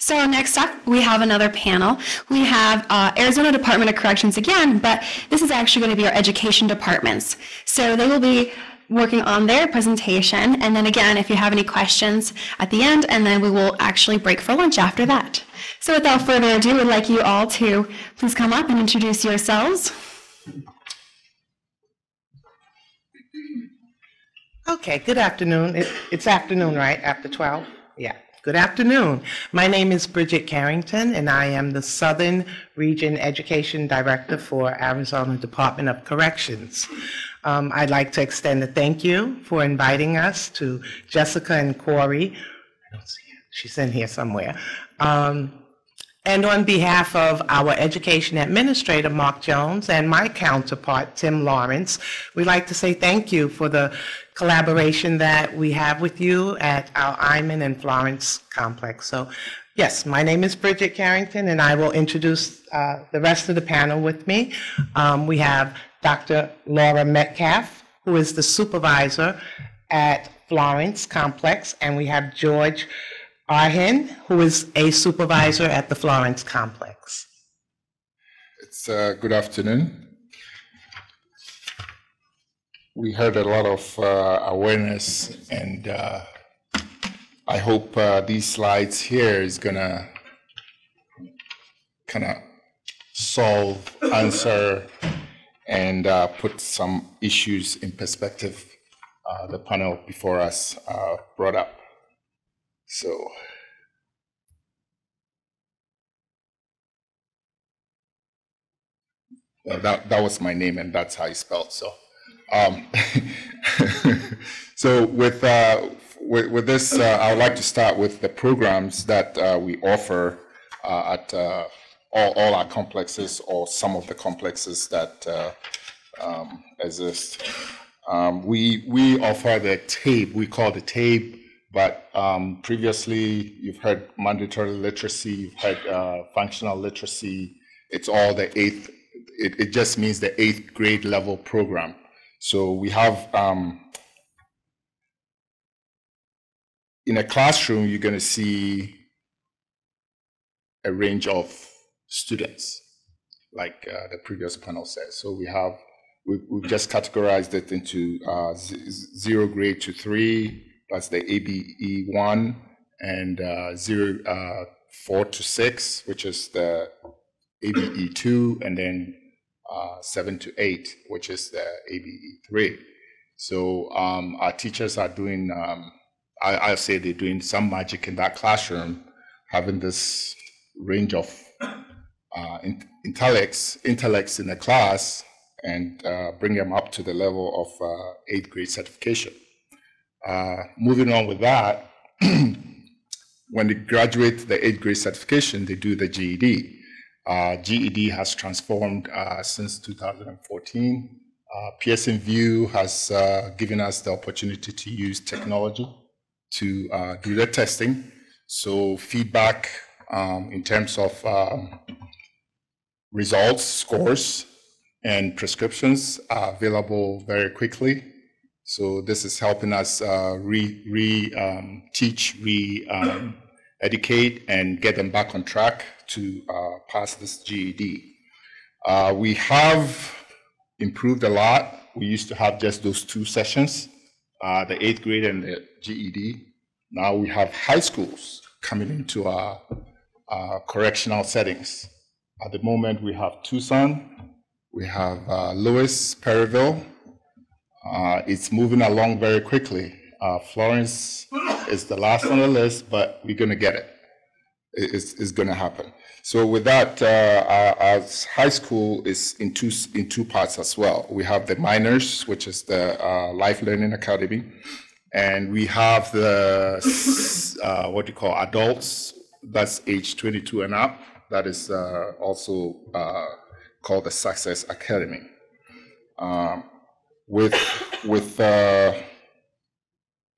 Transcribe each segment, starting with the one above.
So next up, we have another panel. We have uh, Arizona Department of Corrections again, but this is actually going to be our education departments. So they will be working on their presentation, and then again, if you have any questions at the end, and then we will actually break for lunch after that. So without further ado, I'd like you all to please come up and introduce yourselves. Okay, good afternoon. It- It's afternoon, right? After 12? Yeah. Good afternoon. My name is Bridget Carrington, and I am the Southern Region Education Director for Arizona Department of Corrections. Um, I'd like to extend a thank you for inviting us to Jessica and Corey. I don't see her. She's in here somewhere. Um, and on behalf of our education administrator, Mark Jones, and my counterpart, Tim Lawrence, we'd like to say thank you for the collaboration that we have with you at our Eyman and Florence complex. So, yes, my name is Bridget Carrington, and I will introduce uh, the rest of the panel with me. Um, We have Dr. Laura Metcalf, who is the supervisor at Florence Complex, and we have George Arhin, who is a supervisor at the Florence Complex. It's uh, good afternoon. We heard a lot of uh, awareness, and uh, I hope uh, these slides here is gonna kind of solve, answer, and uh, put some issues in perspective. uh, the panel before us uh, brought up. So. That that was my name, and that's how you spelled. So, um, so with, uh, with with this, uh, I would like to start with the programs that uh, we offer uh, at uh, all all our complexes or some of the complexes that uh, um, exist. Um, we we offer the TABE. We call the TABE, but um, previously you've heard mandatory literacy, you've heard functional literacy. It's all the eighth it, it just means the eighth grade level program. So we have, um, in a classroom, you're going to see a range of students, like uh, the previous panel said. So we have, we've, we've just categorized it into uh, zero grade to three, that's the ABE one, and uh, zero, uh, four to six, which is the ABE two, and then uh, seven to eight, which is the ABE three. So um, our teachers are doing, um, I, I say they're doing some magic in that classroom, having this range of uh, in, intellects, intellects in the class, and uh, bring them up to the level of uh, eighth grade certification. Uh, moving on with that, when they graduate the eighth grade certification, they do the GED. Uh, GED has transformed uh, since 2014. Uh, Pearson VUE has given us the opportunity to use technology to do the testing. So feedback um, in terms of um, results, scores, and prescriptions are available very quickly. So this is helping us uh, re, re um, teach, re um, educate, and get them back on track to uh, pass this GED. Uh, we have improved a lot. We used to have just those two sessions, uh, the eighth grade and the GED. Now we have high schools coming into our, our correctional settings. At the moment, we have Tucson, we have uh, Lewis, Perryville. Uh, it's moving along very quickly. Uh, Florence is the last on the list, but we're going to get it. It- It's, it's going to happen. So with that, uh, our, our high school is in two in two parts as well. We have the minors, which is the uh, Life Learning Academy, and we have the uh, what do you call adults. That's age 22 and up. That is uh, also uh, called the Success Academy. Um, with with uh,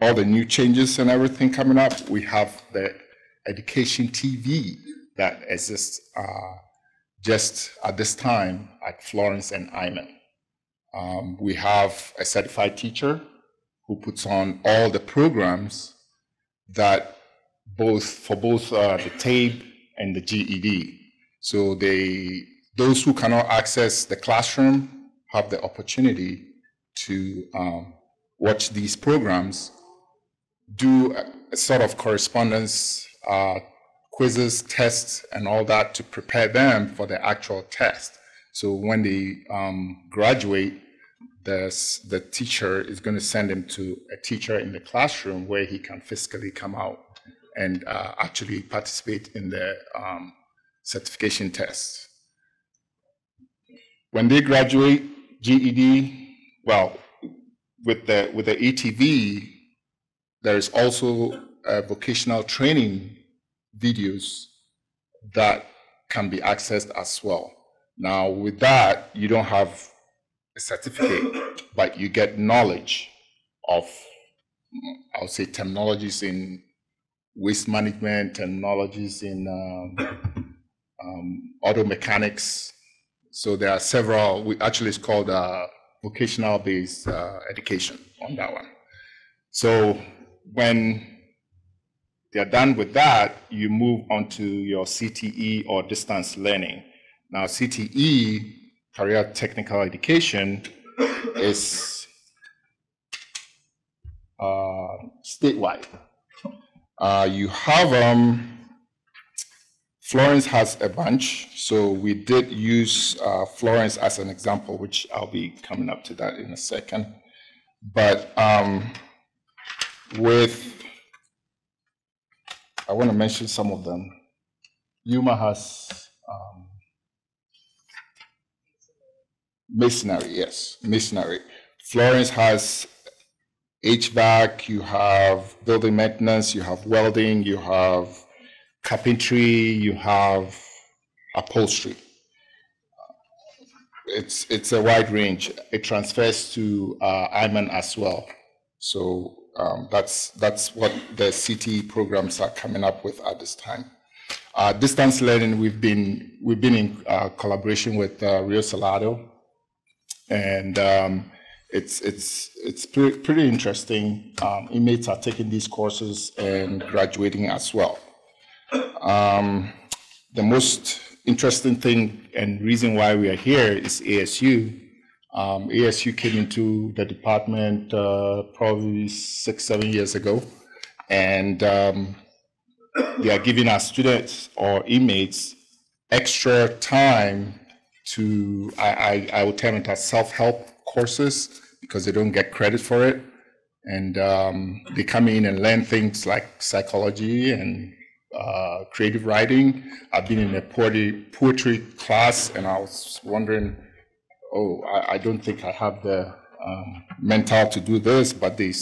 all the new changes and everything coming up, we have the education TV that exists uh, just at this time at Florence and Eyman. Um, we have a certified teacher who puts on all the programs that both for both uh, the TABE and the GED. So they those who cannot access the classroom have the opportunity to um, watch these programs, do a, sort of correspondence, uh, quizzes, tests, and all that to prepare them for the actual test. So when they um, graduate, the, the teacher is going to send them to a teacher in the classroom where he can physically come out and uh, actually participate in the um, certification test. When they graduate GED, well, with the with the ETV, there is also uh, vocational training videos that can be accessed as well. Now, with that, you don't have a certificate, but you get knowledge of, I would say, terminologies in waste management, terminologies in um, um, auto mechanics. So there are several, we, actually it's called uh, vocational based uh, education on that one. So when they're done with that, you move on to your CTE or distance learning. Now, CTE, career technical education, is uh, statewide. Uh, you have um, Florence has a bunch, so we did use uh, Florence as an example, which I'll be coming up to that in a second. But um, with, I want to mention some of them. Yuma has um, masonry, yes, masonry. Florence has HVAC, you have building maintenance, you have welding, you have carpentry, you have upholstery. It's, it's a wide range. It transfers to uh, Eyman as well. So um, that's, that's what the CTE programs are coming up with at this time. Uh, distance learning, we've been, we've been in uh, collaboration with uh, Rio Salado, and um, it's, it's, it's pretty, pretty interesting. Um, inmates are taking these courses and graduating as well. Um, the most interesting thing and reason why we are here is ASU. Um, ASU came into the department uh, probably six, seven years ago, and um, they are giving our students or inmates extra time to, I, I, I would term it as self-help courses because they don't get credit for it. And um, they come in and learn things like psychology and uh, creative writing. I've been in a poetry, poetry class, and I was wondering, oh, I, I don't think I have the um, mental to do this, but they,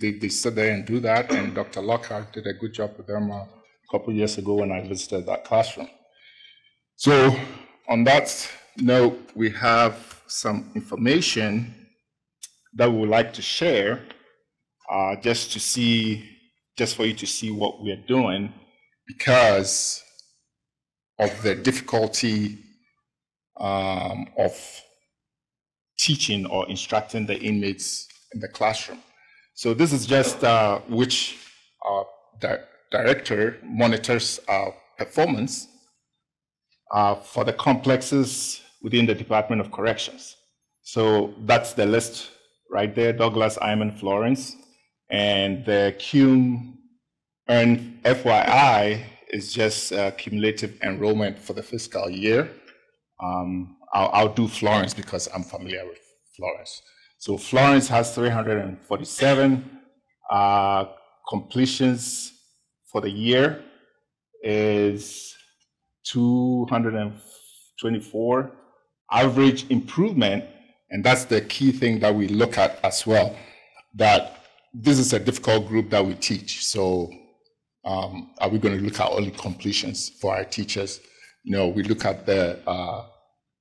they, they sit there and do that. And Dr. Lockhart did a good job with them a couple years ago when I visited that classroom. So, on that note, we have some information that we would like to share uh, just to see, just for you to see what we're doing because of the difficulty um, of teaching or instructing the inmates in the classroom. So this is just uh, which our di director monitors our performance uh, for the complexes within the Department of Corrections. So that's the list right there, Douglas, Eyman, Florence. And the CUME and FYI is just uh, cumulative enrollment for the fiscal year. Um, I'll, I'll, do Florence because I'm familiar with Florence. So Florence has 347 uh, completions for the year is 224 average improvement and that's the key thing that we look at as well that this is a difficult group that we teach so um, are we going to look at only completions for our teachers? No, we look at the uh,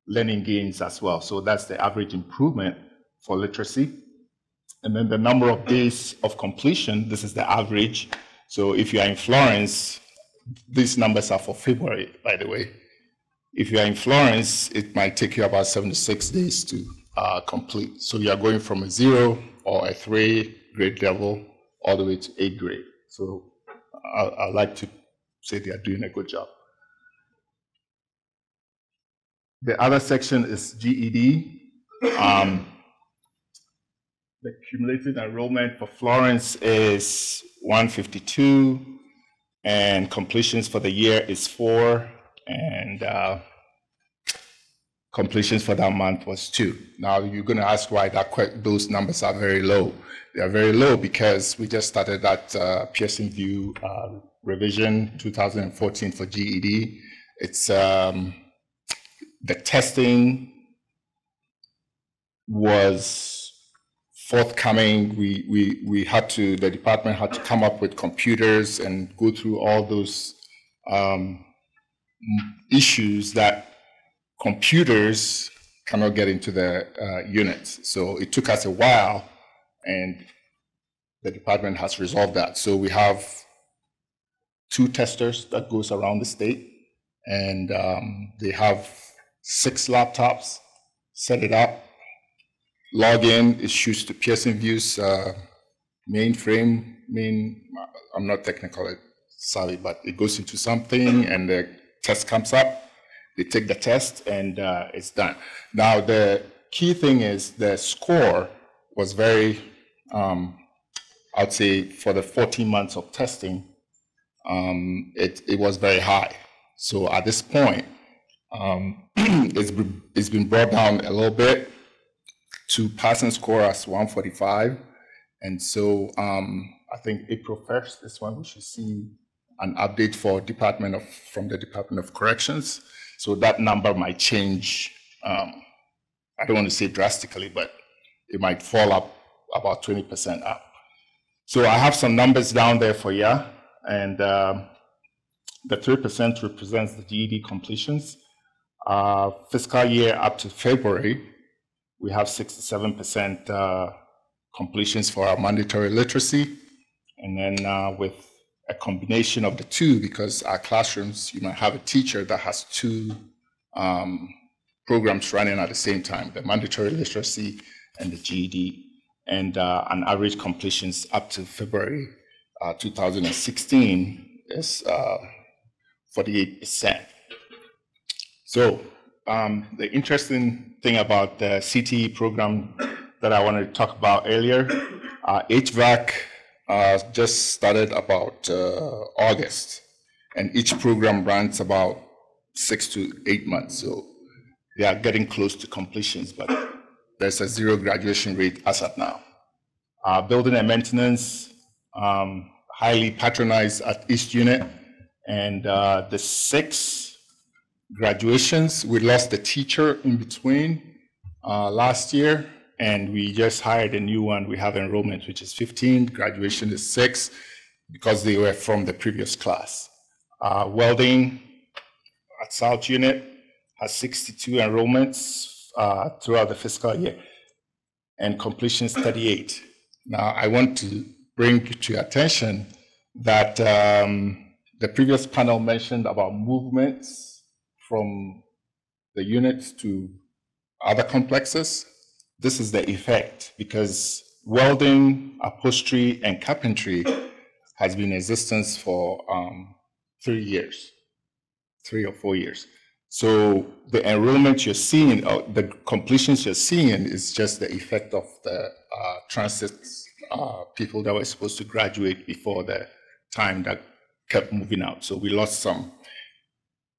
learning gains as well. So that's the average improvement for literacy. And then the number of days of completion, this is the average. So if you are in Florence, these numbers are for February, by the way. If you are in Florence, it might take you about 76 days to uh, complete. So you are going from a zero or a three grade level all the way to eighth grade. So I, I like to say they are doing a good job. The other section is GED. Um, the cumulative enrollment for Florence is 152, and completions for the year is four, and uh, completions for that month was two. Now you're going to ask why that those numbers are very low. They are very low because we just started that uh, Pearson VUE uh, revision 2014 for GED. It's um, the testing was forthcoming. We, we, we had to, the department had to come up with computers and go through all those um, issues that computers cannot get into the uh, units. So it took us a while, and the department has resolved that. So we have two testers that goes around the state, and um, they have six laptops. Set it up, log in, it shoots to Pearson VUE's uh, mainframe. Main, I'm not technical savvy, but it goes into something, and the test comes up they take the test and uh, it's done. Now, the key thing is the score was very, um, I'd say, for the 14 months of testing, um, it, it was very high. So at this point, um, it's, it's been brought down a little bit to passing score as 145. And so um, I think April 1st is when we should see an update for Department of, from the Department of Corrections. So that number might change. Um, I don't want to say drastically, but it might fall up about 20% up. So I have some numbers down there for you, and um, the 3% represents the GED completions. Uh, fiscal year up to February, we have 67% uh, completions for our mandatory literacy. And then uh, with a combination of the two, because our classrooms, you might have a teacher that has two um, programs running at the same time, the mandatory literacy and the GED, and uh, an average completions up to February uh, 2016 is uh, 48%. So um, the interesting thing about the CTE program that I wanted to talk about earlier, uh, HVAC uh, just started about uh, August, and each program runs about six to eight months. So they are getting close to completions, but there's a zero graduation rate as of now. Uh, building and maintenance, um, highly patronized at each unit, and uh, the six graduations, we lost the teacher in between uh, last year, and we just hired a new one. We have enrollment, which is 15, graduation is six, because they were from the previous class. Uh, welding at South Unit has 62 enrollments uh, throughout the fiscal year, and completions 38. Now, I want to bring to your attention that um, the previous panel mentioned about movements from the units to other complexes. This is the effect because welding, upholstery, and carpentry has been in existence for um, three years, three or four years. So the enrollment you're seeing, uh, the completions you're seeing is just the effect of the uh, transit uh, people that were supposed to graduate before the time that kept moving out. So we lost some,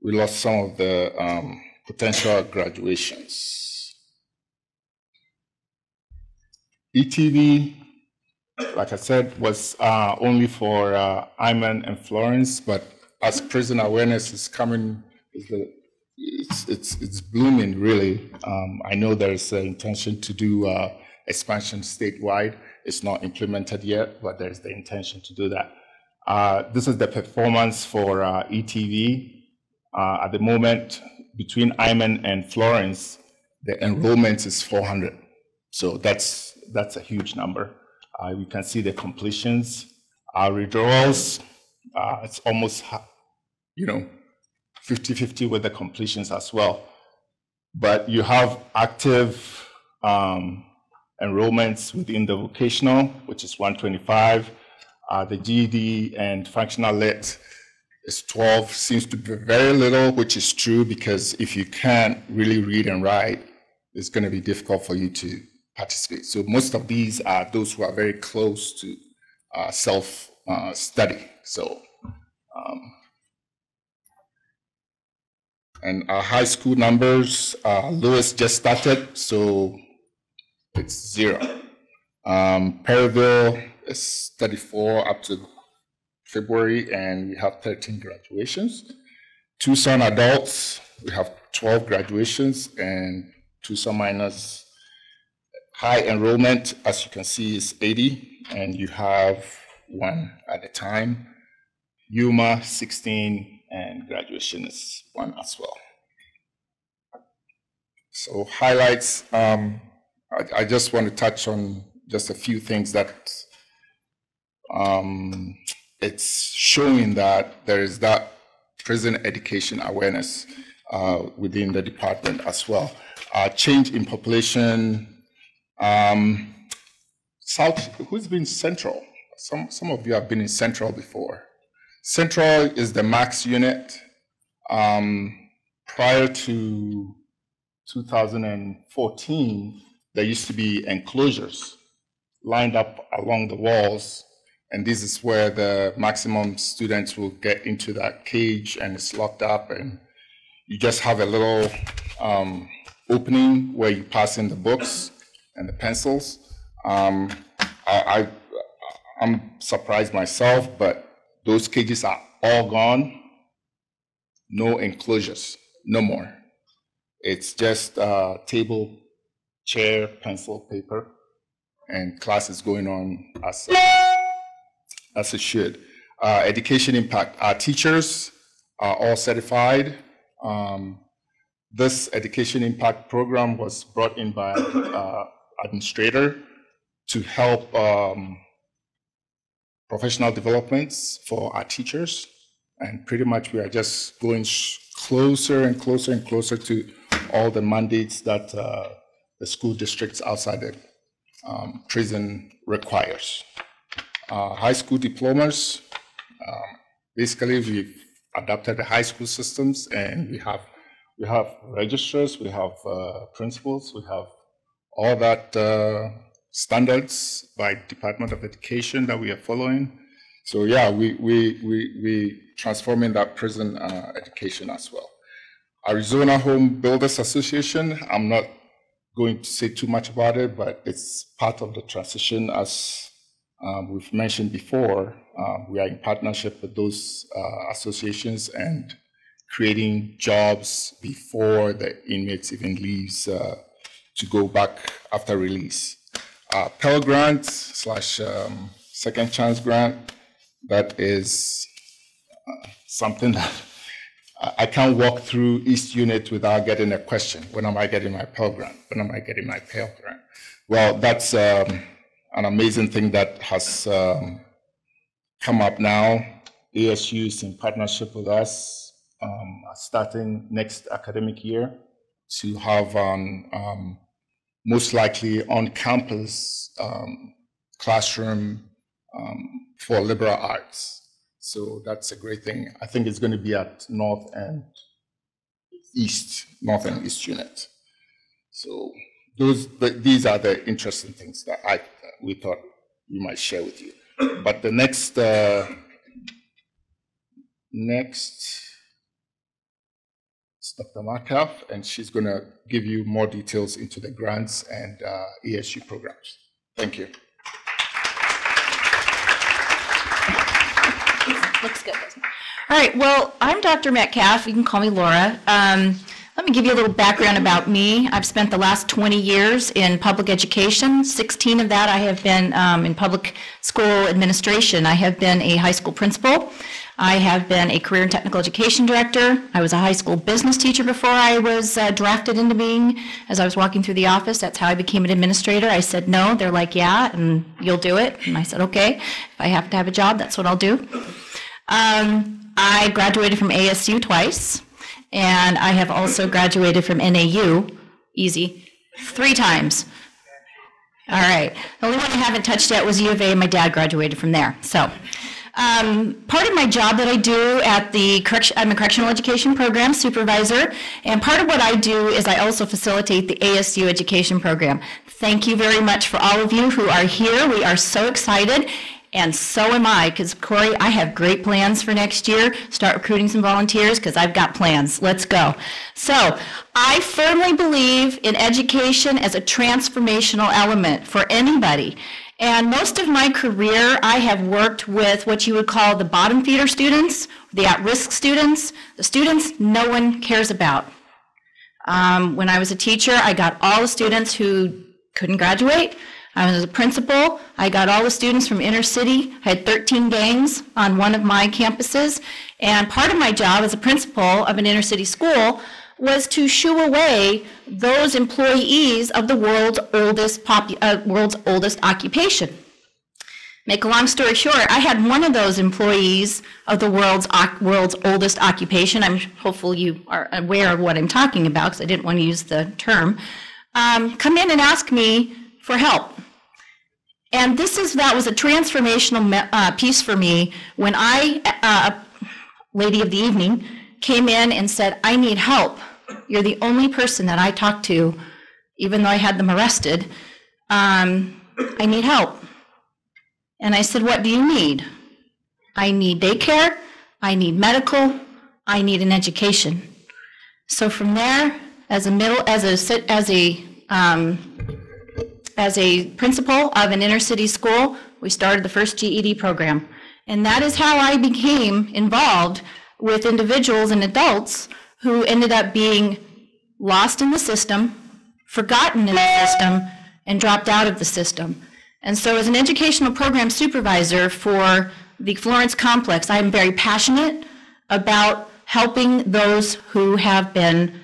we lost some of the um, potential graduations. ETV, like I said, was uh, only for uh, Eyman and Florence, but as prison awareness is coming, it's, it's, it's blooming really. Um, I know there's an intention to do uh, expansion statewide. It's not implemented yet, but there's the intention to do that. Uh, this is the performance for uh, ETV. Uh, at the moment, between Eyman and Florence, the enrollment is 400. So that's that's a huge number. Uh, can see the completions. Our withdrawals, uh, it's almost, you know, 50-50 with the completions as well. But you have active um, enrollments within the vocational, which is 125. Uh, the GED and functional lit is 12, seems to be very little, which is true because if you can't really read and write, it's going to be difficult for you to participate. So most of these are those who are very close to uh, self uh, study. So, um, and our high school numbers, uh, Lewis just started, so it's zero. Um, Perryville is 34 up to February, and we have 13 graduations. Tucson adults, we have 12 graduations, and Tucson minors high enrollment, as you can see, is 80, and you have one at a time. Yuma, 16, and graduation is one as well. So highlights, um, I, I just want to touch on just a few things that um, it's showing that there is that prison education awareness uh, within the department as well. Uh, change in population, um, South, who's been Central? Some, some of you have been in Central before. Central is the max unit. Um, prior to 2014, there used to be enclosures lined up along the walls, and this is where the maximum students will get into that cage and it's locked up, and you just have a little um, opening where you pass in the books and the pencils. Um, I, I, am surprised myself, but those cages are all gone. No enclosures, no more. It's just uh, table, chair, pencil, paper, and class is going on as, as it should. Uh, education impact. Our teachers are all certified. Um, this education impact program was brought in by uh, administrator to help um, professional developments for our teachers. And pretty much we are just going closer and closer and closer to all the mandates that uh, the school districts outside the um, prison requires. Uh, high school diplomas, um, basically we've adapted the high school systems and we have we have registrars, we have uh, principals, we have all that uh, standards by Department of Education that we are following. So yeah, we we we we transforming that prison uh, education as well. Arizona Home Builders Association. I'm not going to say too much about it, but it's part of the transition as um, we've mentioned before. Uh, we are in partnership with those uh, associations and creating jobs before the inmates even leaves uh, to go back after release. Uh, Pell Grant slash um, Second Chance Grant, that is uh, something that I can't walk through each unit without getting a question. When am I getting my Pell Grant? When am I getting my Pell Grant? Well, that's um, an amazing thing that has um, come up now. ASU is in partnership with us um, starting next academic year to have um, most likely on campus um, classroom um, for liberal arts. So that's a great thing. I think it's going to be at North and East, North and East unit. So those, the, these are the interesting things that I we thought we might share with you. But the next, uh, next Dr. Metcalf, and she's going to give you more details into the grants and uh, ASU programs. Thank you. Looks good. All right, well, I'm Dr. Metcalf. You can call me Laura. Um, let me give you a little background about me. I've spent the last 20 years in public education. 16 of that I have been um, in public school administration. I have been a high school principal. I have been a career and technical education director. I was a high school business teacher before I was uh, drafted into being, as I was walking through the office, that's how I became an administrator. I said no, they're like, yeah, and you'll do it. And I said, okay, if I have to have a job, that's what I'll do. Um, I graduated from ASU twice, and I have also graduated from NAU, easy, three times. All right. The only one I haven't touched yet was U of A. My dad graduated from there. So, um, part of my job that I do at the correction, I'm a correctional education program supervisor, and part of what I do is I also facilitate the ASU education program. Thank you very much for all of you who are here. We are so excited. And so am I, because Corey, I have great plans for next year. Start recruiting some volunteers, because I've got plans. Let's go. So, I firmly believe in education as a transformational element for anybody. And most of my career, I have worked with what you would call the bottom feeder students, the at-risk students, the students no one cares about. Um, when I was a teacher, I got all the students who couldn't graduate. I was a principal. I got all the students from inner city. I had 13 gangs on one of my campuses. And part of my job as a principal of an inner city school was to shoo away those employees of the world's oldest, popu- uh, world's oldest occupation. Make a long story short, I had one of those employees of the world's, world's oldest occupation. I'm hopeful you are aware of what I'm talking about because I didn't want to use the term. Um, come in and ask me for help. And this is that was a transformational uh, piece for me when I, uh, lady of the evening, came in and said, "I need help. You're the only person that I talked to, even though I had them arrested. Um, I need help." And I said, What do you need? I need daycare, I need medical, I need an education. So from there, as a middle, as a, as a, um, as a principal of an inner city school, we started the first GED program. And that is how I became involved with individuals and adults who ended up being lost in the system, forgotten in the system, and dropped out of the system. And so, as an educational program supervisor for the Florence Complex, I am very passionate about helping those who have been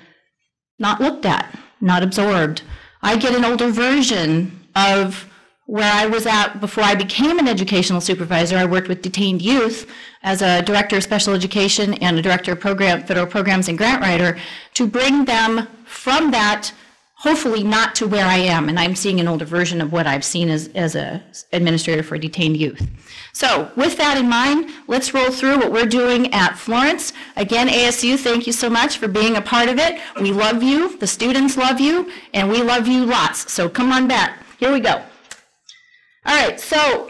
not looked at, not absorbed. I get an older version of where I was at before I became an educational supervisor. I worked with detained youth as a director of special education and a director of program, federal programs and grant writer to bring them from that hopefully not to where I am, and I'm seeing an older version of what I've seen as, as a administrator for detained youth. So with that in mind, let's roll through what we're doing at Florence. Again, ASU, thank you so much for being a part of it. We love you, the students love you, and we love you lots. So come on back. Here we go. All right, so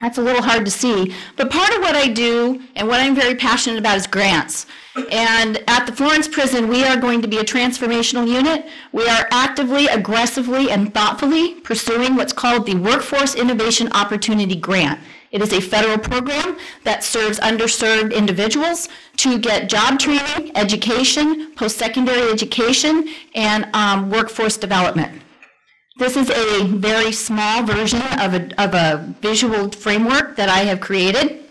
that's a little hard to see, but part of what I do and what I'm very passionate about is grants. And at the Florence Prison, we are going to be a transformational unit. We are actively, aggressively, and thoughtfully pursuing what's called the Workforce Innovation Opportunity Grant. It is a federal program that serves underserved individuals to get job training, education, post-secondary education, and um, workforce development. This is a very small version of a, of a visual framework that I have created.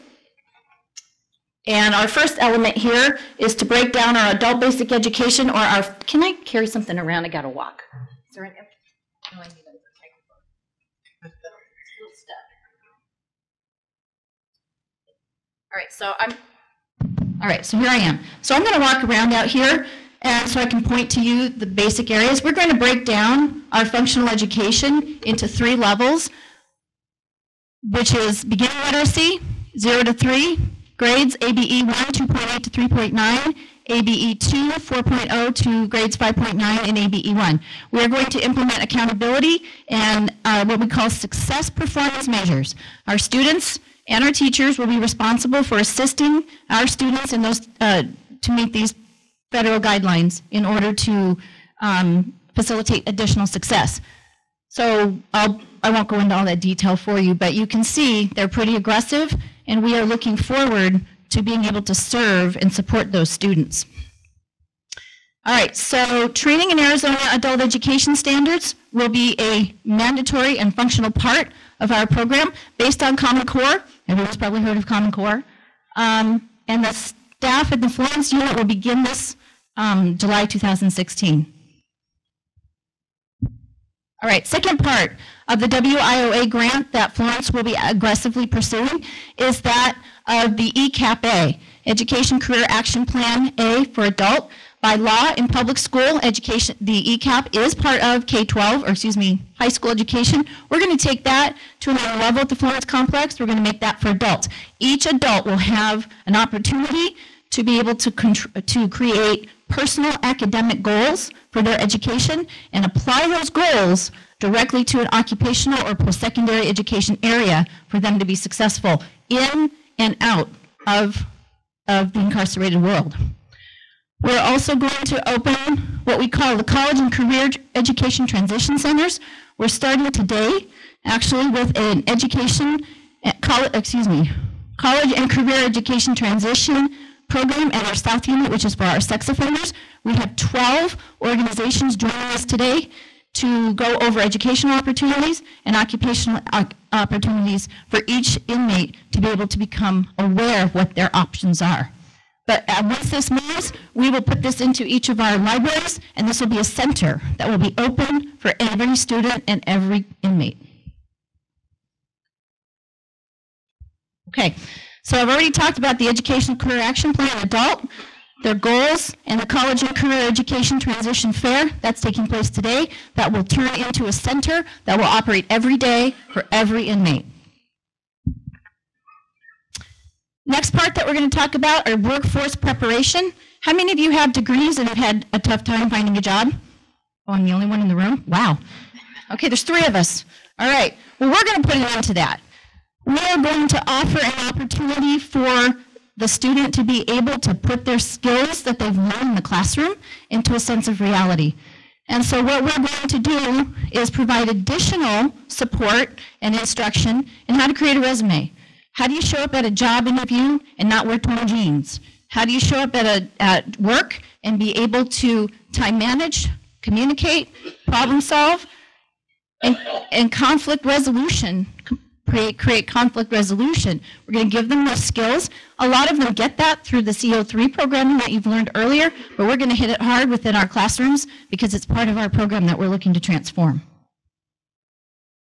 And our first element here is to break down our adult basic education or our, can I carry something around? I gotta walk. Is there an? no, I need a microphone. All right, so I'm, all right, so here I am. So I'm going to walk around out here, and so I can point to you the basic areas. We're going to break down our functional education into three levels, which is beginning literacy, 0 to 3, grades ABE 1, 2.8 to 3.9, ABE 2, 4.0 to grades 5.9, and ABE 1. We're going to implement accountability and uh, what we call success performance measures. Our students and our teachers will be responsible for assisting our students in those, uh, to meet these federal guidelines in order to um, facilitate additional success. So I'll, I won't go into all that detail for you, but you can see they're pretty aggressive, and we are looking forward to being able to serve and support those students. All right, so training in Arizona adult education standards will be a mandatory and functional part of our program based on Common Core. Everyone's probably heard of Common Core. Um, and the staff at the Florence unit will begin this um, July 2016. All right, second part of the WIOA grant that Florence will be aggressively pursuing is that of the E ECAP A, Education Career Action Plan A for Adult. by law in public school education, the ECAP is part of K-12, or excuse me, high school education. We're going to take that to another level at the Florence Complex. We're going to make that for adults. Each adult will have an opportunity to be able to, to create personal academic goals for their education and apply those goals directly to an occupational or post-secondary education area for them to be successful in and out of, of the incarcerated world. We're also going to open what we call the College and Career Education Transition Centers. We're starting today, actually, with an education, eh, college, excuse me, College and Career Education Transition Program at our South Unit, which is for our sex offenders. We have 12 organizations joining us today to go over educational opportunities and occupational opportunities for each inmate to be able to become aware of what their options are. But uh, once this moves, we will put this into each of our libraries, and this will be a center that will be open for every student and every inmate. Okay, so I've already talked about the Educational Career Action Plan Adult, their goals, and the College and Career Education Transition Fair. That's taking place today. That will turn into a center that will operate every day for every inmate. Next part that we're going to talk about are workforce preparation. How many of you have degrees and have had a tough time finding a job? Oh, I'm the only one in the room? Wow. Okay, there's three of us. All right. Well, we're going to put an end to that. We are going to offer an opportunity for the student to be able to put their skills that they've learned in the classroom into a sense of reality. And so what we're going to do is provide additional support and instruction in how to create a resume. How do you show up at a job interview and not wear torn jeans? How do you show up at, a, at work and be able to time manage, communicate, problem solve, and, and conflict resolution, create, create conflict resolution. We're going to give them those skills. A lot of them get that through the CO3 programming that you've learned earlier, but we're going to hit it hard within our classrooms because it's part of our program that we're looking to transform.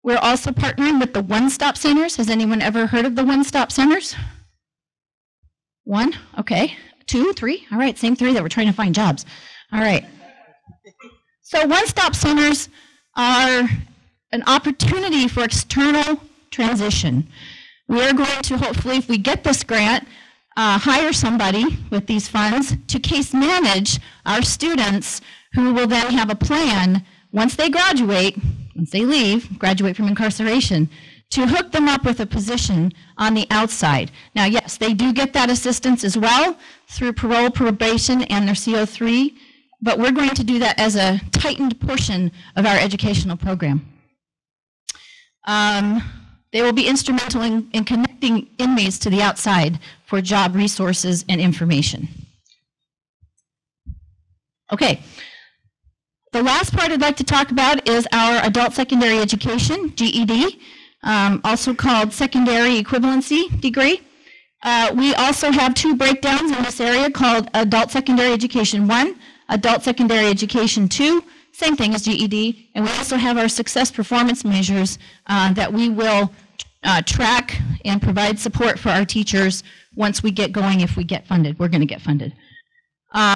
We're also partnering with the One Stop Centers. Has anyone ever heard of the One Stop Centers? One, okay. Two, three, all right, same three that we're trying to find jobs. All right. So One Stop Centers are an opportunity for external transition. We are going to hopefully, if we get this grant, uh, hire somebody with these funds to case manage our students who will then have a plan, once they graduate, once they leave, graduate from incarceration, to hook them up with a position on the outside. Now, yes, they do get that assistance as well through parole, probation, and their CO3, but we're going to do that as a tightened portion of our educational program. Um, They will be instrumental in, in connecting inmates to the outside for job resources and information. Okay. The last part I'd like to talk about is our adult secondary education, GED, um, also called secondary equivalency degree. Uh, We also have two breakdowns in this area called Adult Secondary Education 1, Adult Secondary Education 2, same thing as GED. And we also have our success performance measures uh, that we will uh, track and provide support for our teachers once we get going, if we get funded. We're going to get funded. Uh,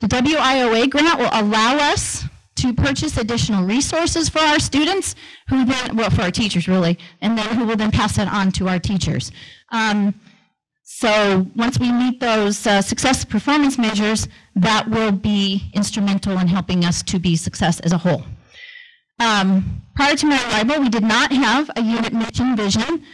The WIOA grant will allow us to purchase additional resources for our students, who then, well, for our teachers, really, and then who will then pass that on to our teachers. Um, So once we meet those uh, success performance measures, that will be instrumental in helping us to be success as a whole. Um, Prior to my arrival, we did not have a unit mission vision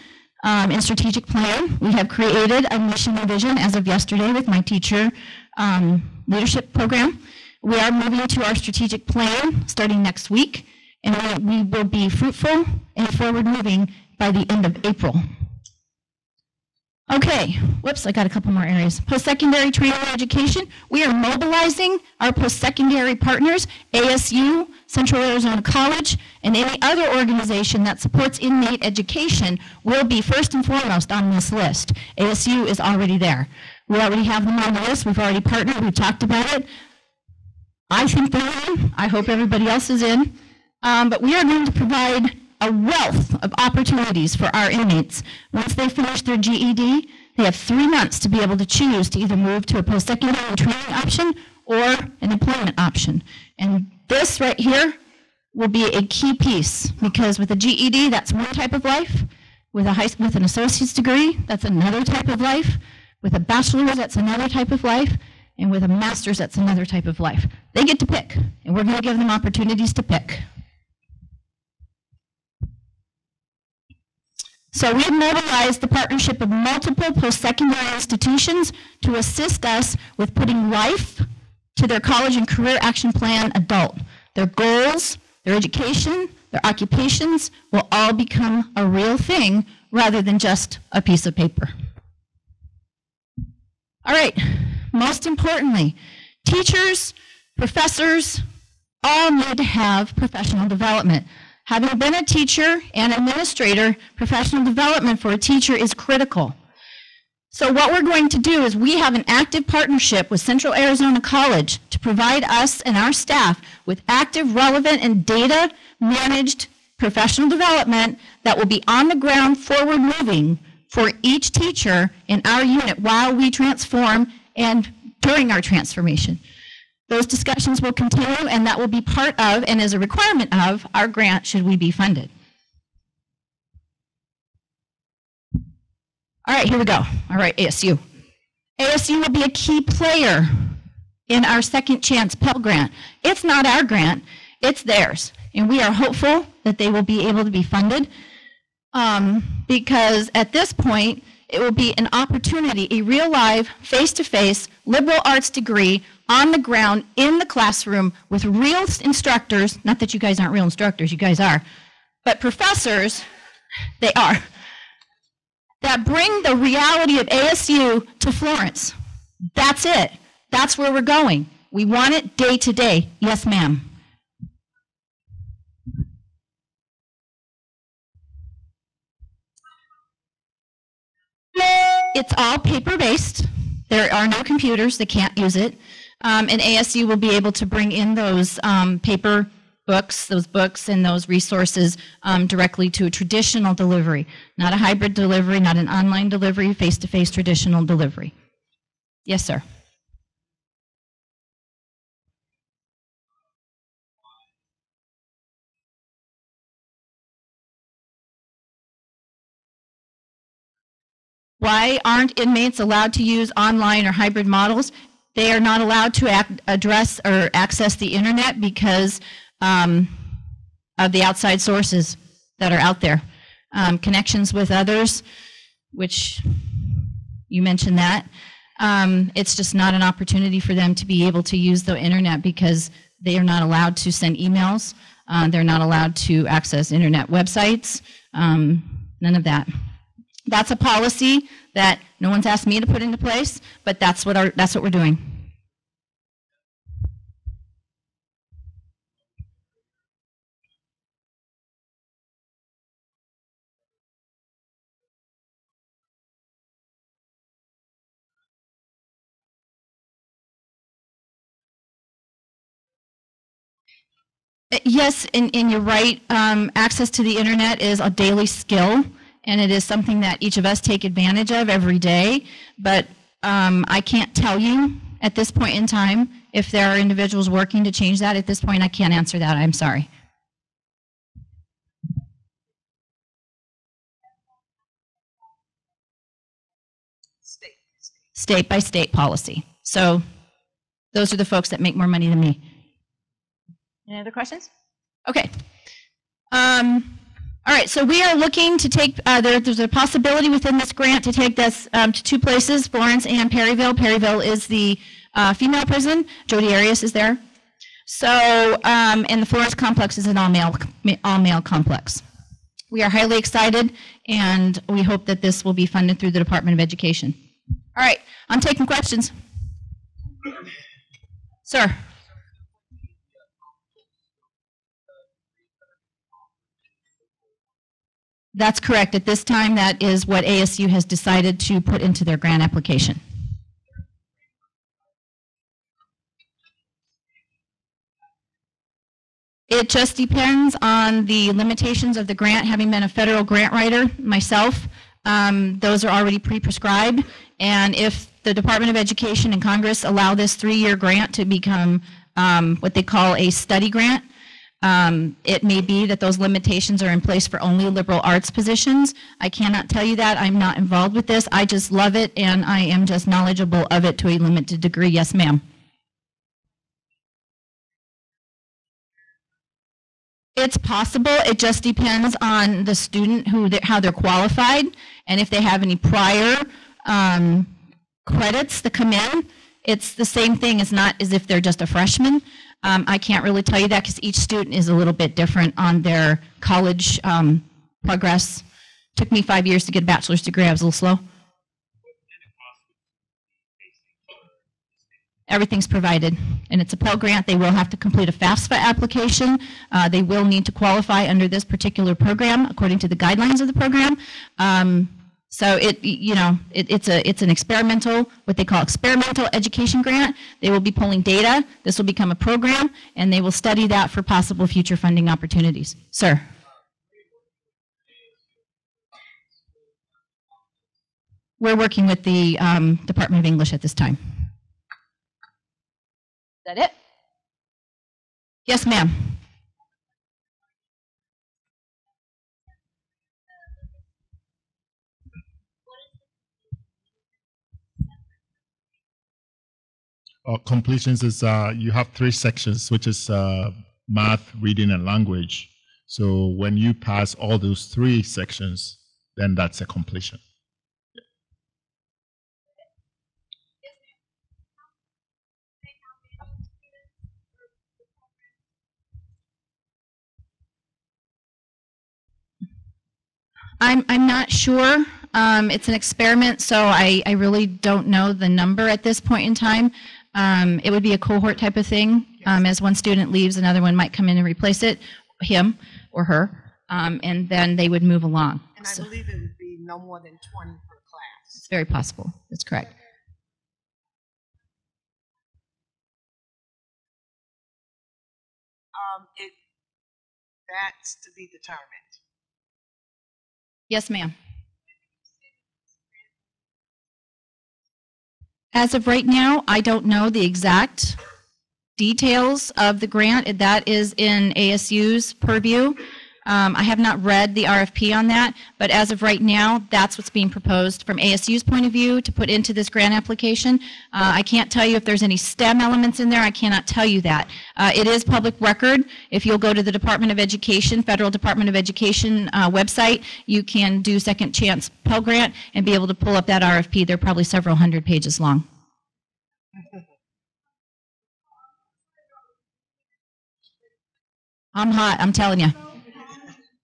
um, and strategic plan. We have created a mission and vision as of yesterday with my teacher um, leadership program. We are moving to our strategic plan starting next week, and we will be fruitful and forward-moving by the end of April. Okay, whoops, I got a couple more areas. Post-secondary training education, we are mobilizing our post-secondary partners, ASU, Central Arizona College, and any other organization that supports inmate education will be first and foremost on this list. ASU is already there. We already have them on the list, we've already partnered, we've talked about it. I think they're in, I hope everybody else is in. Um, But we are going to provide a wealth of opportunities for our inmates. Once they finish their GED, They have three months to be able to choose to either move to a post-secondary training option or an employment option. And this right here will be a key piece because with a GED, that's one type of life. With a high, with an associate's degree, that's another type of life. With a bachelor's, that's another type of life. And with a master's, that's another type of life. They get to pick, and we're going to give them opportunities to pick. So we have mobilized the partnership of multiple post-secondary institutions to assist us with putting life to their college and career action plan adult. Their goals, their education, their occupations will all become a real thing rather than just a piece of paper. All right, most importantly, teachers, professors, all need to have professional development. Having been a teacher and administrator, professional development for a teacher is critical. So what we're going to do is we have an active partnership with Central Arizona College to provide us and our staff with active, relevant, and data-managed professional development that will be on the ground, forward-moving for each teacher in our unit while we transform and during our transformation. Those discussions will continue, and that will be part of and is a requirement of our grant should we be funded. All right, here we go. All right, ASU. ASU will be a key player in our Second Chance Pell Grant. It's not our grant, it's theirs. And we are hopeful that they will be able to be funded um, because at this point, it will be an opportunity, a real live, face-to-face liberal arts degree on the ground in the classroom with real instructors, not that you guys aren't real instructors, you guys are, but professors, they are, that bring the reality of ASU to Florence. That's it. That's where we're going. We want it day to day. Yes, ma'am. It's all paper-based. There are no computers, they can't use it. Um, and ASU will be able to bring in those um, paper books, those books and those resources um, directly to a traditional delivery, not a hybrid delivery, not an online delivery, face-to-face traditional delivery. Yes, sir. Why aren't inmates allowed to use online or hybrid models? They are not allowed to ac- address or access the internet because um, of the outside sources that are out there. Um, connections with others, which you mentioned that. Um, it's just not an opportunity for them to be able to use the internet because they are not allowed to send emails. Uh, they're not allowed to access internet websites. Um, none of that. That's a policy that no one's asked me to put into place, but that's what our, that's what we're doing. Uh, Yes, and, and you're right. Um, access to the internet is a daily skill, and it is something that each of us take advantage of every day. But um, I can't tell you at this point in time if there are individuals working to change that. At this point, I can't answer that. I'm sorry. State by state policy. So those are the folks that make more money than me. Any other questions? Okay. Um, all right, so we are looking to take, uh, there, there's a possibility within this grant to take this um, to two places, Florence and Perryville. Perryville is the uh, female prison. Jodi Arias is there. So, um, and the Florence complex is an all-male, all-male complex. We are highly excited, and we hope that this will be funded through the Department of Education. All right, I'm taking questions. Sir? That's correct. At this time, that is what ASU has decided to put into their grant application. It just depends on the limitations of the grant. Having been a federal grant writer myself, Um, Those are already pre-prescribed. And if the Department of Education and Congress allow this three-year grant to become um, what they call a study grant, um, It may be that those limitations are in place for only liberal arts positions. I cannot tell you that. I'm not involved with this. I just love it, and I am just knowledgeable of it to a limited degree. Yes, ma'am. It's possible. It just depends on the student, who, they- how they're qualified, and if they have any prior um, credits that come in. It's the same thing, it's not as if they're just a freshman. Um, I can't really tell you that because each student is a little bit different on their college um, progress. Took me five years to get a bachelor's degree, I was a little slow. Everything's provided, and it's a Pell Grant. They will have to complete a FAFSA application. Uh, They will need to qualify under this particular program according to the guidelines of the program. Um, So it, you know, it- it's a, it's an experimental, what they call experimental education grant. They will be pulling data. This will become a program, and they will study that for possible future funding opportunities. Sir? We're working with the um, Department of English at this time. Is that it? Yes, ma'am. Uh, completions is uh, you have three sections, which is uh, math, reading, and language. So when you pass all those three sections, then that's a completion. I'm, I'm not sure. Um, it's an experiment, so I, I really don't know the number at this point in time. Um, it would be a cohort type of thing. Um, as one student leaves, another one might come in and replace it, him or her, um, and then they would move along. And I So believe it would be no more than 20 per class. It's very possible. That's correct. Um, it, that's to be determined. Yes, ma'am. As of right now, I don't know the exact details of the grant. That is in ASU's purview. Um, I have not read the RFP on that, but as of right now, that's what's being proposed from ASU's point of view to put into this grant application. Uh, I can't tell you if there's any STEM elements in there. I cannot tell you that. Uh, It is public record. If you'll go to the Department of Education, Federal Department of Education uh, website, you can do Second Chance Pell Grant and be able to pull up that RFP. They're probably several hundred pages long. I'm hot, I'm telling you.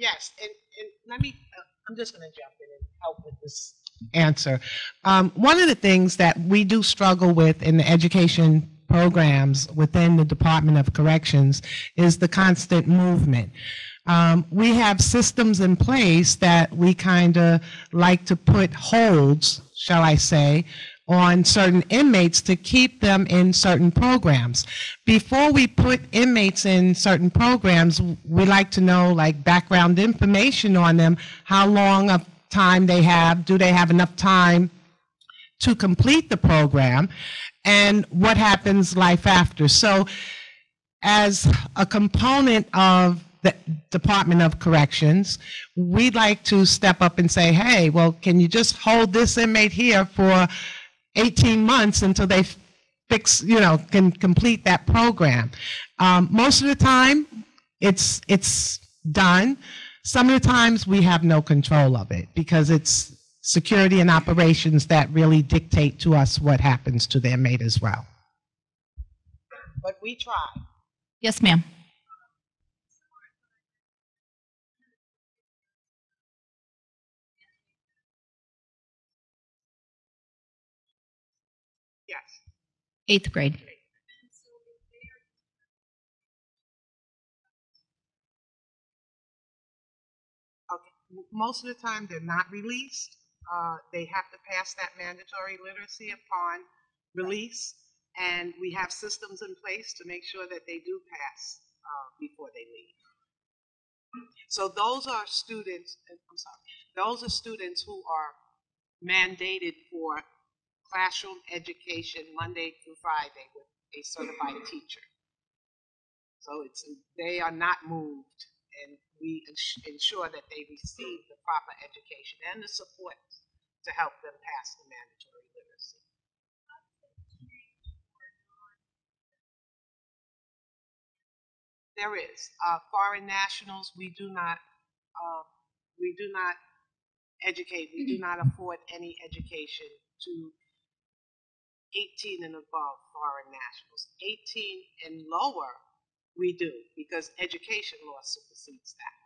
Yes, and, and let me, uh, I'm just going to jump in and help with this answer. Um, one of the things that we do struggle with in the education programs within the Department of Corrections is the constant movement. Um, we have systems in place that we kind of like to put holds, shall I say, on certain inmates to keep them in certain programs. Before we put inmates in certain programs, we like to know like background information on them, how long of time they have, do they have enough time to complete the program, and what happens life after. So as a component of the Department of Corrections, we'd like to step up and say, hey, well, can you just hold this inmate here for 18 months until they fix, you know, can complete that program? Um, most of the time, it's, it's done. Some of the times, we have no control of it because it's security and operations that really dictate to us what happens to their mate as well. But we try. Yes, ma'am. Yes. Eighth grade. Okay. Most of the time, they're not released. Uh, they have to pass that mandatory literacy upon release, and we have systems in place to make sure that they do pass uh, before they leave. So those are students. I'm sorry. Those are students who are mandated for classroom education Monday through Friday with a certified teacher. So it's, they are not moved, and we ensure that they receive the proper education and the support to help them pass the mandatory literacy. There is, uh, foreign nationals, we do not, uh, we do not educate, we do not afford any education to 18 and above foreign nationals. 18 and lower, we do, because education law supersedes that.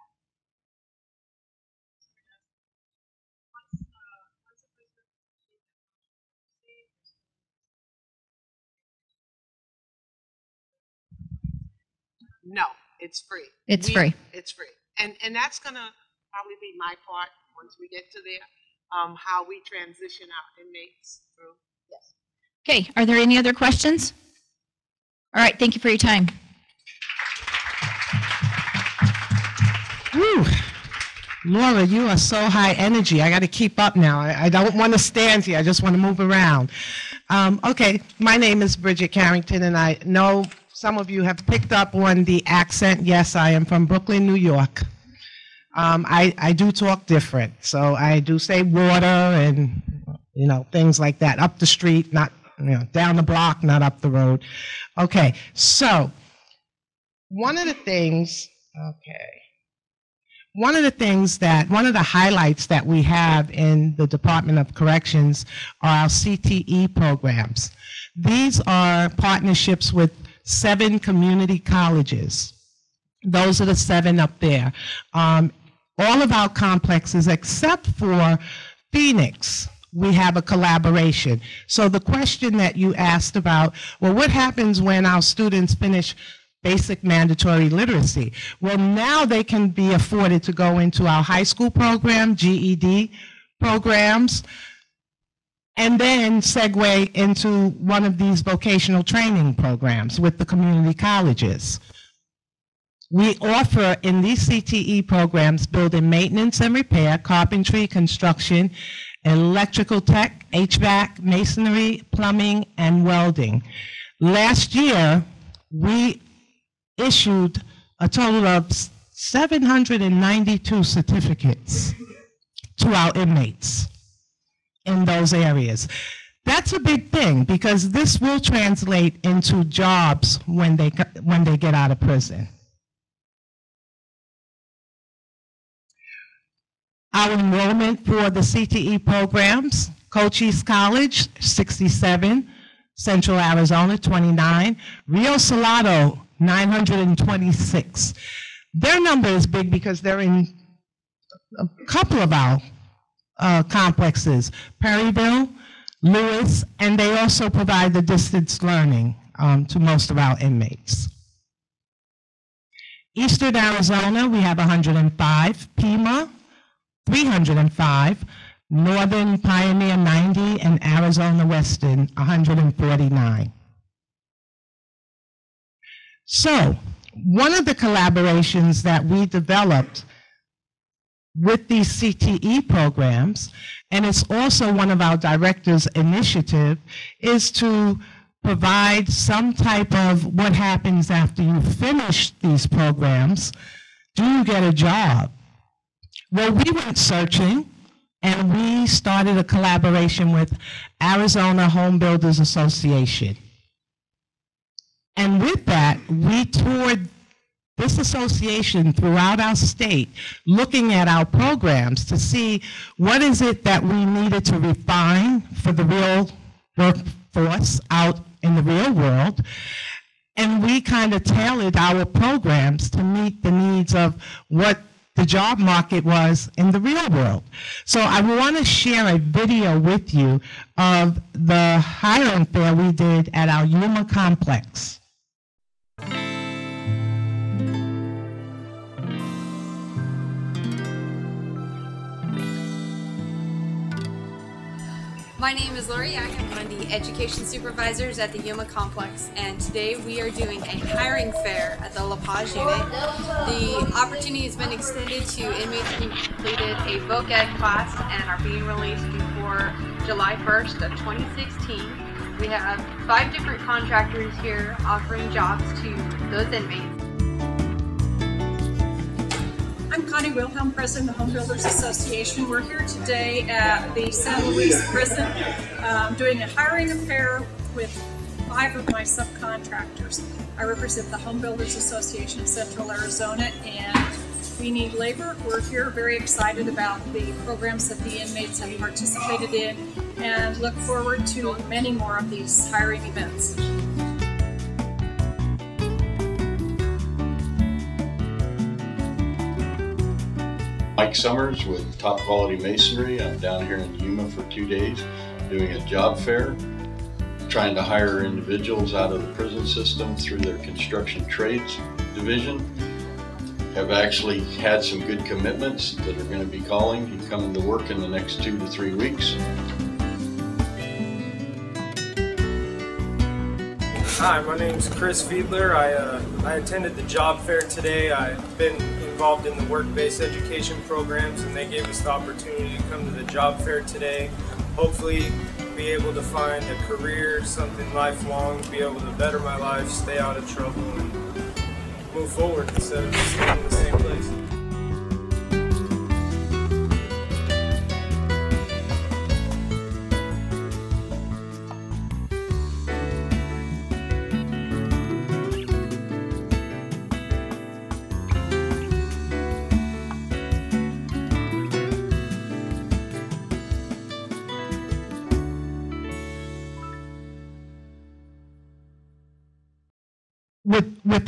No, it's free. It's We- free. It's free. And, and that's gonna probably be my part, once we get to there, um, how we transition our inmates through. Yes. Okay, are there any other questions? All right, thank you for your time. Whew. Laura, you are so high energy. I got to keep up now. I, I don't want to stand here. I just want to move around. Um, okay, my name is Bridget Carrington, and I know some of you have picked up on the accent. Yes, I am from Brooklyn, New York. Um, I, I do talk different, so I do say water and you know things like that. Up the street, not you know down the block, not up the road. Okay, so one of the things. Okay. One of the things that, one of the highlights that we have in the Department of Corrections are our CTE programs. These are partnerships with seven community colleges. Those are the seven up there. Um, all of our complexes, except for Phoenix, we have a collaboration. So the question that you asked about, well, what happens when our students finish basic mandatory literacy? Well, now they can be afforded to go into our high school program, GED programs, and then segue into one of these vocational training programs with the community colleges. We offer in these CTE programs building maintenance and repair, carpentry, construction, electrical tech, HVAC, masonry, plumbing, and welding. Last year, we issued a total of 792 certificates to our inmates in those areas. That's a big thing because this will translate into jobs when they, when they get out of prison. Our enrollment for the CTE programs, Cochise College, 67, Central Arizona, 29, Rio Salado, 926. Their number is big because they're in a couple of our uh, complexes, Perryville, Lewis, and they also provide the distance learning um, to most of our inmates. Eastern Arizona, we have 105. Pima, 305. Northern Pioneer, 90. And Arizona Western, 149. So, one of the collaborations that we developed with these CTE programs, and it's also one of our director's initiative, is to provide some type of what happens after you finish these programs. Do you get a job? Well, we went searching and we started a collaboration with Arizona Home Builders Association. And with that, we toured this association throughout our state, looking at our programs to see what is it that we needed to refine for the real workforce out in the real world. And we kind of tailored our programs to meet the needs of what the job market was in the real world. So I want to share a video with you of the hiring fair we did at our Yuma complex. My name is Lori Young. I'm one of the education supervisors at the Yuma Complex, and today we are doing a hiring fair at the La Paz unit. The opportunity has been extended to inmates who completed a voc ed class and are being released before July 1st of 2016. We have five different contractors here offering jobs to those inmates. I'm Connie Wilhelm, President of the Home Builders Association. We're here today at the San Luis Prison um, doing a hiring affair with five of my subcontractors. I represent the Home Builders Association of Central Arizona and we need labor. We're here very excited about the programs that the inmates have participated in and look forward to many more of these hiring events. Mike Summers with Top Quality Masonry. I'm down here in Yuma for two days doing a job fair, trying to hire individuals out of the prison system through their construction trades division. Have actually had some good commitments that are going to be calling and coming to work in the next two to three weeks. Hi, my name is Chris Fiedler. I, uh, I attended the job fair today. I've been involved in the work-based education programs and they gave us the opportunity to come to the job fair today. Hopefully be able to find a career, something lifelong, be able to better my life, stay out of trouble and move forward instead of just staying in the same place.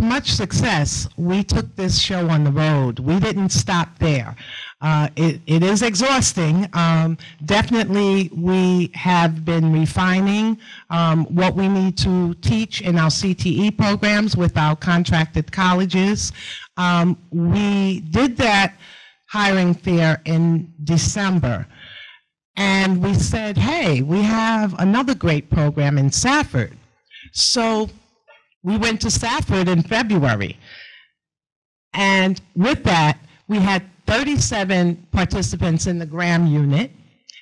Much success, we took this show on the road. We didn't stop there. Uh, it, it is exhausting. Um, definitely, we have been refining um, what we need to teach in our CTE programs with our contracted colleges. Um, we did that hiring fair in December. And we said, hey, we have another great program in Safford. So we went to Safford in February. And with that, we had 37 participants in the Graham unit.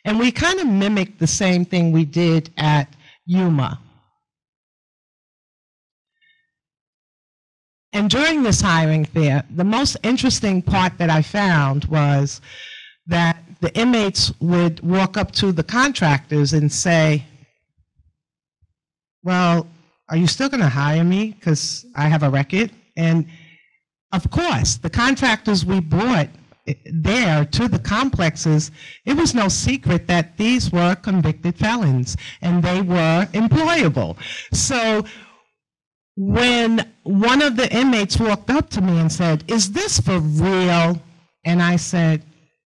And we kind of mimicked the same thing we did at Yuma. And during this hiring fair, the most interesting part that I found was that the inmates would walk up to the contractors and say, Well, are you still going to hire me because I have a record? And of course, the contractors we brought eh, there to the complexes, it was no secret that these were convicted felons and they were employable. So when one of the inmates walked up to me and said, Is this for real? And I said,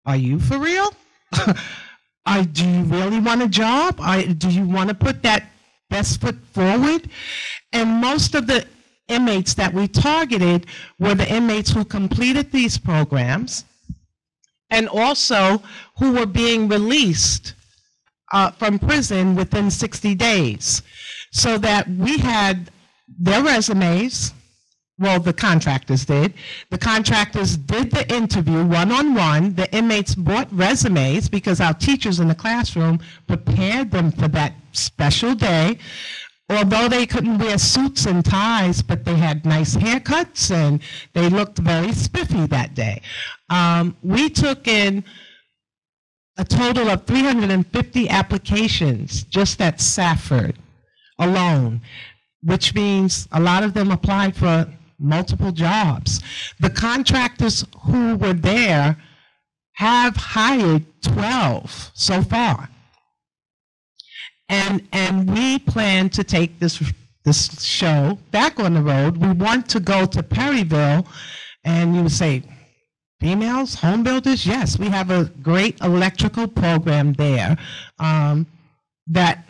Are you for real? I, do you really want a job? I, do you want to put that best foot forward? And most of the inmates that we targeted were the inmates who completed these programs and also who were being released uh, from prison within 60 days. So that we had their resumes, well, the contractors did. The contractors did the interview one on one. The inmates brought resumes because our teachers in the classroom prepared them for that special day. Although they couldn't wear suits and ties, but they had nice haircuts and they looked very spiffy that day. Um, we took in a total of 350 applications just at Safford alone, which means a lot of them applied for multiple jobs. The contractors who were there have hired 12 so far. And, and we plan to take this, this show back on the road. We want to go to Perryville, and you would say, Females, home builders, yes, we have a great electrical program there um, that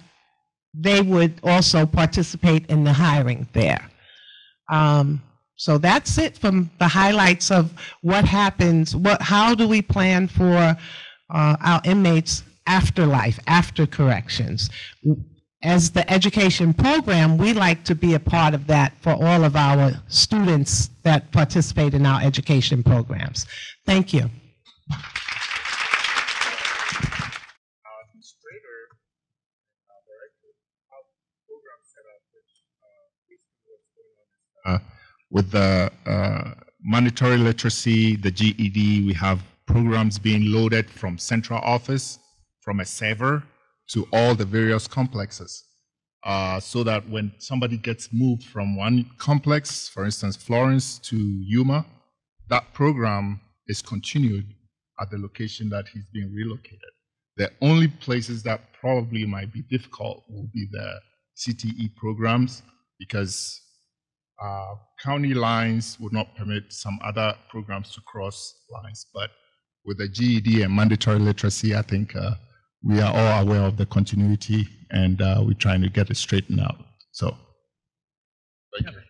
they would also participate in the hiring there. Um, so that's it from the highlights of what happens, what, how do we plan for uh, our inmates afterlife, after corrections? As the education program, we like to be a part of that for all of our students that participate in our education programs. Thank you. uh, with the uh, mandatory literacy, the GED, we have programs being loaded from central office, from a server to all the various complexes. Uh, so that when somebody gets moved from one complex, for instance, Florence to Yuma, that program is continued at the location that he's being relocated. The only places that probably might be difficult will be the CTE programs because uh, county lines would not permit some other programs to cross lines. But with the GED and mandatory literacy, I think uh, we are all aware of the continuity and uh, we're trying to get it straightened out. So, thank you.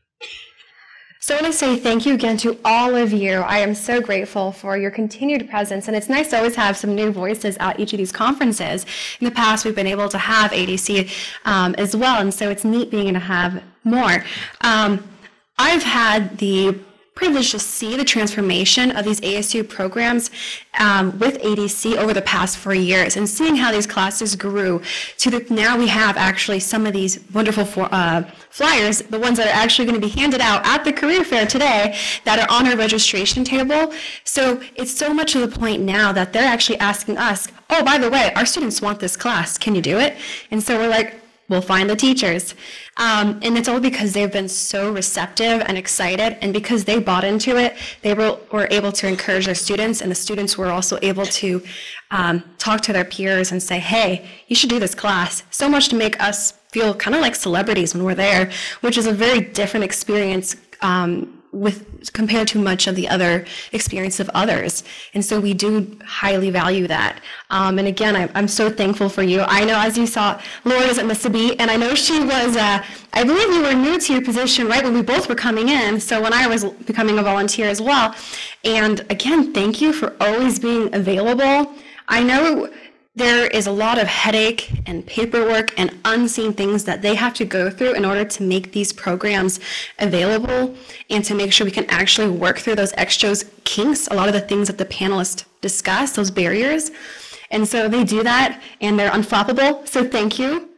So I want to say thank you again to all of you. I am so grateful for your continued presence, and it's nice to always have some new voices at each of these conferences. In the past, we've been able to have ADC um, as well, and so it's neat being able to have more. Um, I've had the privilege to see the transformation of these ASU programs um, with ADC over the past four years and seeing how these classes grew to the, now we have actually some of these wonderful for, uh, flyers, the ones that are actually going to be handed out at the career fair today that are on our registration table. So it's so much to the point now that they're actually asking us, oh, by the way, our students want this class. Can you do it? And so we're like, we'll find the teachers. Um, and it's all because they've been so receptive and excited, and because they bought into it, they were, were able to encourage their students, and the students were also able to um, talk to their peers and say, hey, you should do this class. So much to make us feel kind of like celebrities when we're there, which is a very different experience um, with compared to much of the other experience of others. And so we do highly value that. Um, and again, I, I'm so thankful for you. I know, as you saw, Laura is at Mississippi, and I know she was, uh, I believe you were new to your position right when we both were coming in. So when I was becoming a volunteer as well. And again, thank you for always being available. I know there is a lot of headache and paperwork and unseen things that they have to go through in order to make these programs available and to make sure we can actually work through those extras kinks, a lot of the things that the panelists discuss, those barriers. And so they do that and they're unflappable. So thank you.